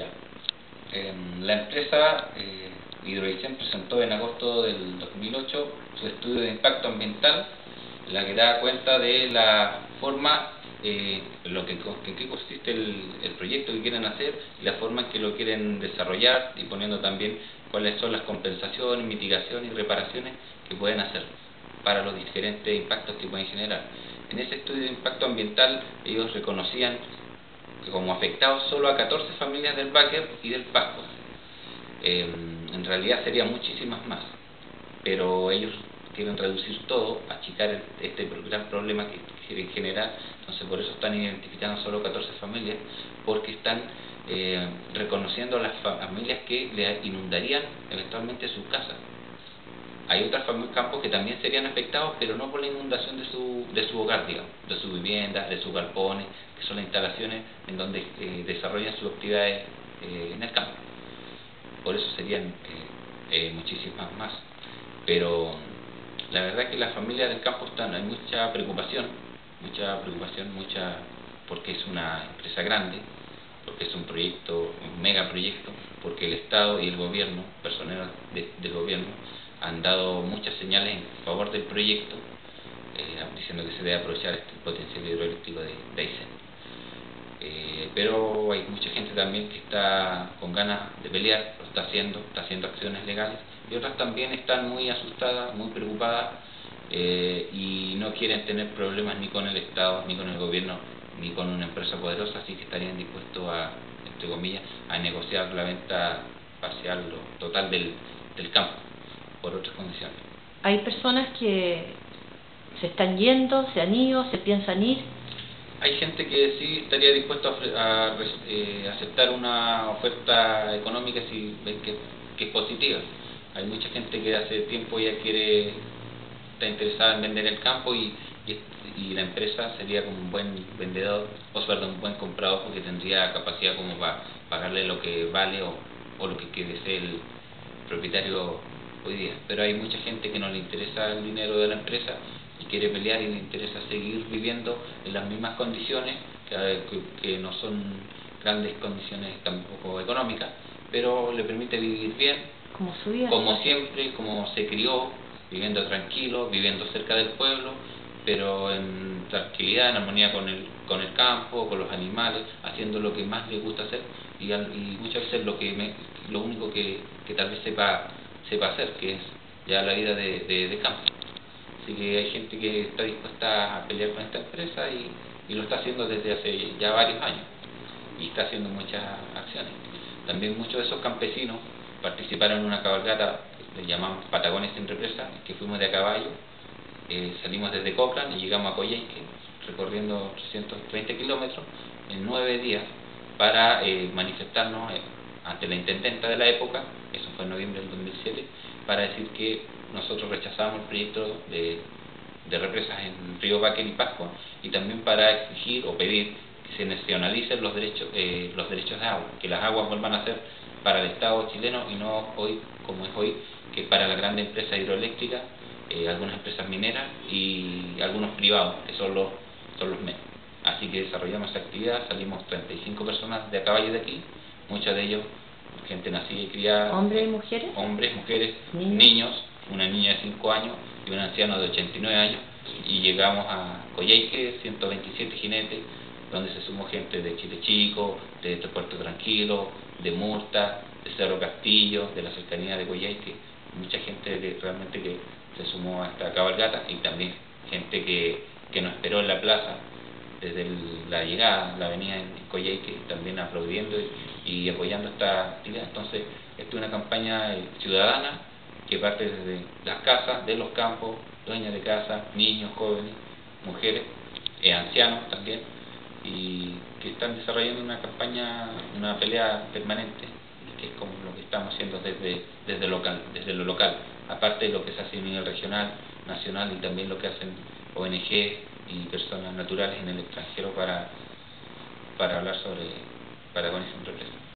Ya. Em, la empresa eh, presentó en agosto del 2008 su estudio de impacto ambiental, la que da cuenta de la forma eh, lo que, en consiste el, proyecto que quieren hacer la forma en que lo quieren desarrollar y poniendo también cuáles son las compensaciones, mitigaciones y reparaciones que pueden hacer para los diferentes impactos que pueden generar. En ese estudio de impacto ambiental ellos reconocían como afectados solo a 14 familias del Báquer y del Pasco. Eh, en realidad serían muchísimas más, pero ellos quieren reducir todo, achicar este gran problema que quieren generar, entonces por eso están identificando solo 14 familias, porque están eh, reconociendo a las familias que le inundarían eventualmente su casa. Hay otros campos que también serían afectados, pero no por la inundación de su, de su hogar, digamos, de su vivienda, de sus galpones, que son las instalaciones en donde eh, desarrollan sus actividades eh, en el campo. Por eso serían eh, muchísimas más. Pero la verdad es que las familias del campo están, hay mucha preocupación, mucha preocupación, mucha, porque es una empresa grande, porque es un proyecto, un megaproyecto, porque el Estado y el gobierno, personal del gobierno, han dado muchas señales en favor del proyecto, eh, diciendo que se debe aprovechar este potencial hidroeléctrico de, de eh, pero hay mucha gente también que está con ganas de pelear, lo está haciendo, está haciendo acciones legales, y otras también están muy asustadas, muy preocupadas eh, y no quieren tener problemas ni con el Estado, ni con el gobierno, ni con una empresa poderosa, así que estarían dispuestos a, entre comillas, a negociar la venta parcial o total del campo por otras condiciones. Hay personas que se están yendo, se han ido, se piensan ir. Hay gente que sí estaría dispuesto a, eh, aceptar una oferta económica si ven que, es positiva. Hay mucha gente que hace tiempo ya quiere, está interesada en vender el campo y, y, la empresa sería como un buen vendedor, o perdón, un buen comprador porque tendría capacidad como para pagarle lo que vale o, o lo que quiere ser el propietario hoy día. Pero hay mucha gente que no le interesa el dinero de la empresa y quiere pelear y le interesa seguir viviendo en las mismas condiciones, que, no son grandes condiciones tampoco económicas, pero le permite vivir bien, como, su vida. como siempre, como se crió, viviendo tranquilo, viviendo cerca del pueblo, pero en tranquilidad, en armonía con el, con el campo, con los animales, haciendo lo que más le gusta hacer y, y muchas veces lo, que lo único que, que tal vez sepa va a hacer, que es ya la vida de, campo. Así que hay gente que está dispuesta a pelear con esta empresa y, lo está haciendo desde hace ya varios años y está haciendo muchas acciones. También muchos de esos campesinos participaron en una cabalgata le llamamos Patagones sin Represa, que fuimos de a caballo, eh, salimos desde Cochrane y llegamos a Coyhaique, recorriendo 320 kilómetros en nueve días para eh, manifestarnos eh, ante la intendenta de la época, eso fue en noviembre del 2007, para decir que nosotros rechazamos el proyecto de, de represas en Río Baquer y Pascua y también para exigir o pedir que se nacionalicen los derechos, eh, los derechos de agua, que las aguas vuelvan a ser para el Estado chileno y no hoy, como es hoy, que para la grande empresa hidroeléctrica, eh, algunas empresas mineras y algunos privados, que son los, son los. Así que desarrollamos esa actividad, salimos 35 personas de a caballo de aquí, muchos de ellos gente nacida y criada. ¿Hombres y mujeres? Hombres, mujeres, niños, una niña de 5 años y un anciano de 89 años. Y llegamos a Coyhaique, 127 jinetes, donde se sumó gente de Chile Chico, de Puerto Tranquilo, de Murta, de Cerro Castillo, de la cercanía de Coyhaique. Mucha gente realmente que se sumó a esta cabalgata y también gente que, que nos esperó en la plaza desde la llegada, la avenida en Coyhaique, también aplaudiendo y, apoyando esta actividad. Entonces, esta es una campaña eh, ciudadana que parte desde las casas, de los campos, dueñas de casa, niños, jóvenes, mujeres, eh, ancianos también, y que están desarrollando una campaña, una pelea permanente, que es como lo que estamos haciendo desde, desde, local, desde lo local, aparte de lo que se hace a nivel regional, nacional y también lo que hacen ONG y personas naturales en el extranjero para, para hablar sobre Patagonia sin represa.